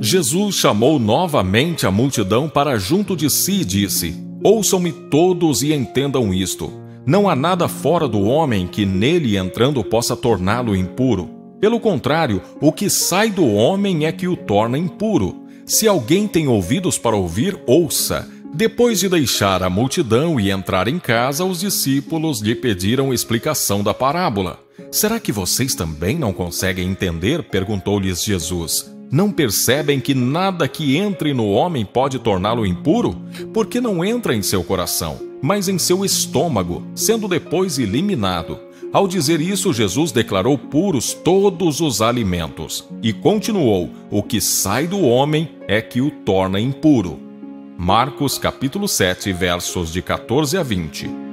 Jesus chamou novamente a multidão para junto de si e disse: Ouçam-me todos e entendam isto. Não há nada fora do homem que nele entrando possa torná-lo impuro. Pelo contrário, o que sai do homem é que o torna impuro. Se alguém tem ouvidos para ouvir, ouça. Depois de deixar a multidão e entrar em casa, os discípulos lhe pediram explicação da parábola. Será que vocês também não conseguem entender? perguntou-lhes Jesus. Não percebem que nada que entre no homem pode torná-lo impuro? Porque não entra em seu coração, mas em seu estômago, sendo depois eliminado. Ao dizer isso, Jesus declarou puros todos os alimentos e continuou: O que sai do homem é que o torna impuro. Marcos capítulo 7, versos de 14 a 20.